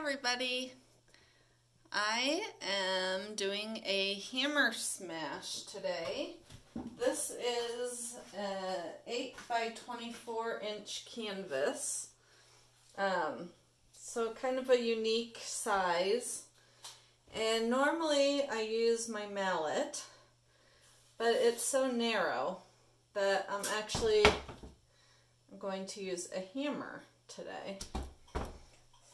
everybody. I am doing a hammer smash today. This is an 8 by 24 inch canvas. Um, so kind of a unique size. And normally I use my mallet, but it's so narrow that I'm actually going to use a hammer today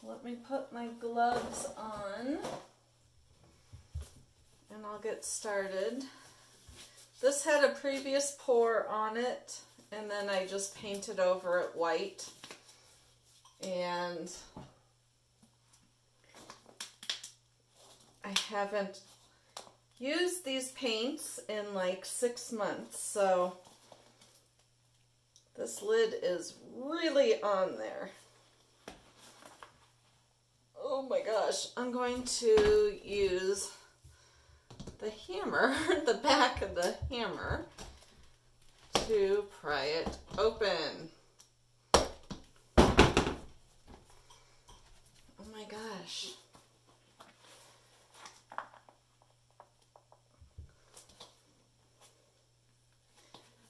let me put my gloves on. And I'll get started. This had a previous pour on it and then I just painted over it white. And I haven't used these paints in like six months so this lid is really on there oh my gosh, I'm going to use the hammer, the back of the hammer, to pry it open. Oh my gosh.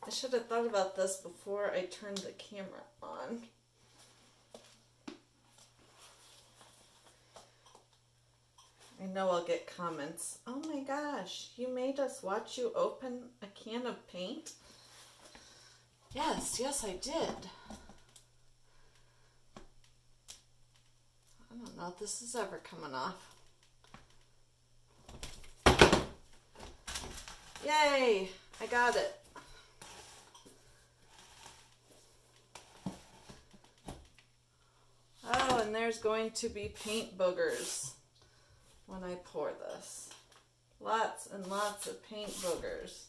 I should have thought about this before I turned the camera on. Know I'll get comments. Oh my gosh, you made us watch you open a can of paint? Yes, yes, I did. I don't know if this is ever coming off. Yay! I got it. Oh, and there's going to be paint boogers when I pour this. Lots and lots of paint boogers.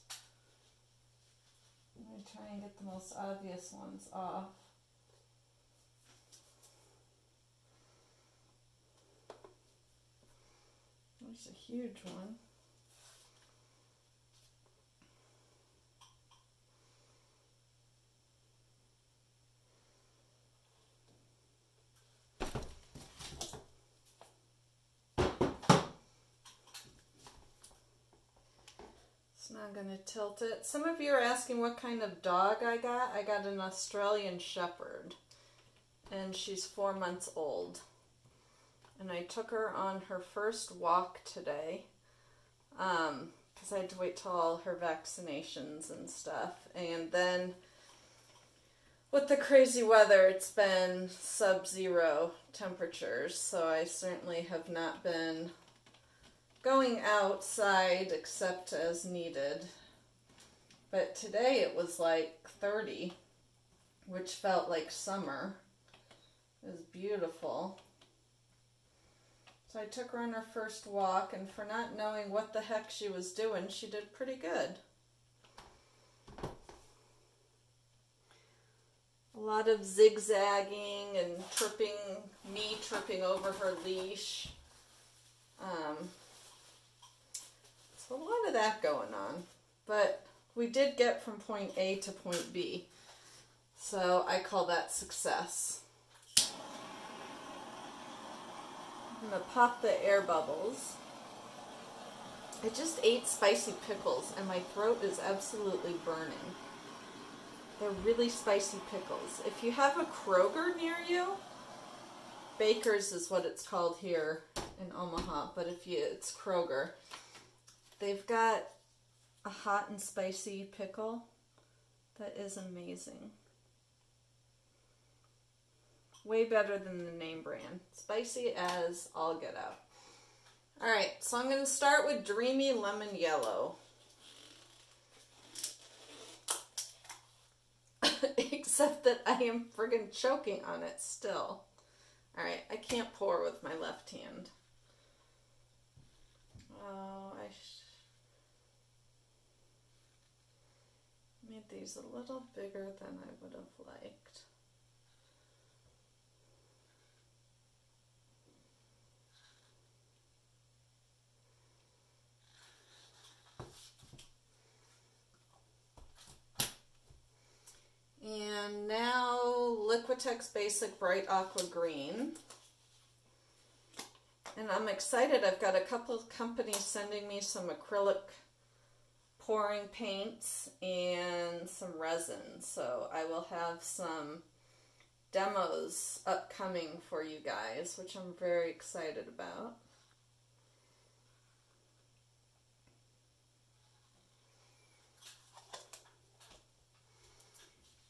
I'm going to try and get the most obvious ones off. There's a huge one. now I'm going to tilt it. Some of you are asking what kind of dog I got. I got an Australian Shepherd, and she's four months old. And I took her on her first walk today, because um, I had to wait till all her vaccinations and stuff. And then with the crazy weather, it's been sub-zero temperatures, so I certainly have not been going outside except as needed. But today it was like 30, which felt like summer. It was beautiful. So I took her on her first walk, and for not knowing what the heck she was doing, she did pretty good. A lot of zigzagging and tripping, me tripping over her leash. Um, so a lot of that going on. But we did get from point A to point B. So I call that success. I'm going to pop the air bubbles. I just ate spicy pickles and my throat is absolutely burning. They're really spicy pickles. If you have a Kroger near you, Baker's is what it's called here in Omaha, but if you it's Kroger, They've got a hot and spicy pickle that is amazing. Way better than the name brand. Spicy as all get out. Alright, so I'm going to start with Dreamy Lemon Yellow. Except that I am friggin' choking on it still. Alright, I can't pour with my left hand. Oh, I made these a little bigger than I would have liked. And now Liquitex Basic Bright Aqua Green. And I'm excited. I've got a couple of companies sending me some acrylic pouring paints and some resin. So I will have some demos upcoming for you guys, which I'm very excited about.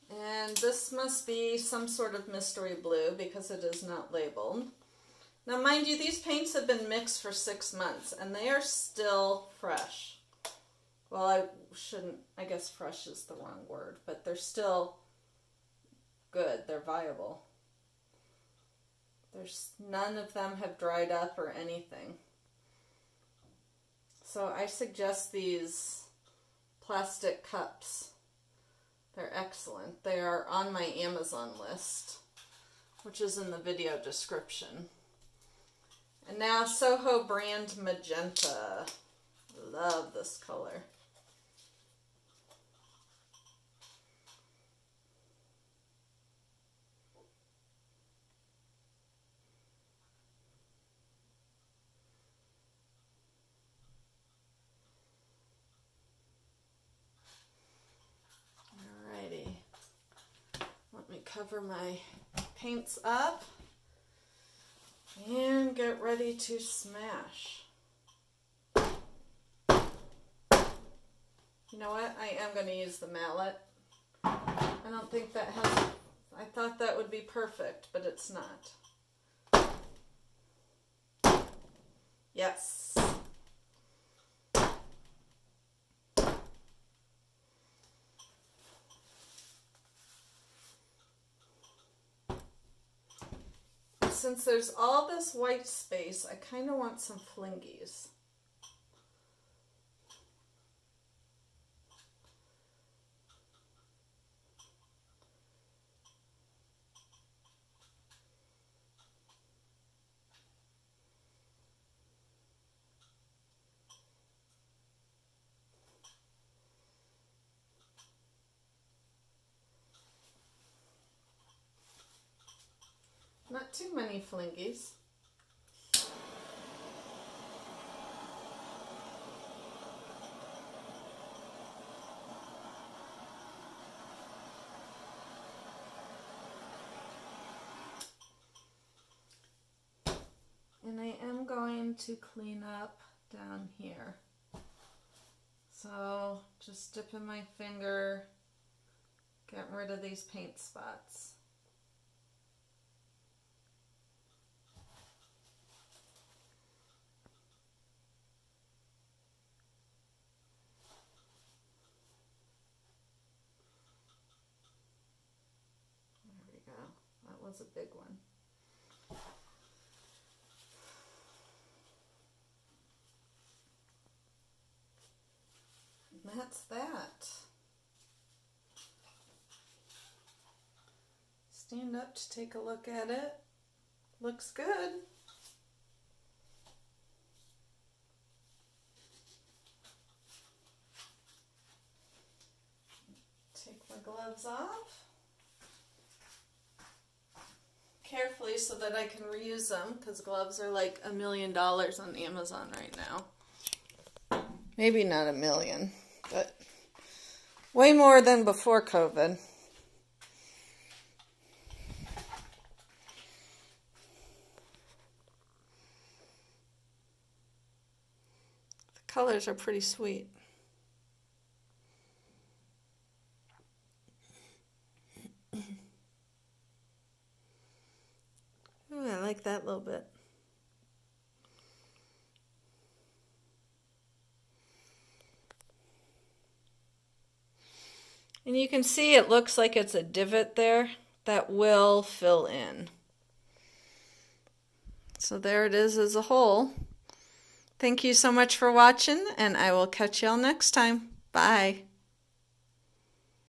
And this must be some sort of mystery blue because it is not labeled. Now mind you, these paints have been mixed for six months and they are still fresh. Well, I shouldn't, I guess fresh is the wrong word, but they're still good. They're viable. There's none of them have dried up or anything. So I suggest these plastic cups. They're excellent. They are on my Amazon list, which is in the video description. And now Soho brand Magenta. Love this color. Cover my paints up and get ready to smash. You know what? I am going to use the mallet. I don't think that has... I thought that would be perfect, but it's not. Yes. Since there's all this white space, I kind of want some flingies. Not too many flingies. And I am going to clean up down here. So just dipping my finger, getting rid of these paint spots. A big one. That's that. Stand up to take a look at it. Looks good. Take my gloves off carefully so that I can reuse them because gloves are like a million dollars on Amazon right now. Maybe not a million, but way more than before COVID. The colors are pretty sweet. Like that little bit. And you can see it looks like it's a divot there that will fill in. So there it is as a whole. Thank you so much for watching, and I will catch y'all next time. Bye.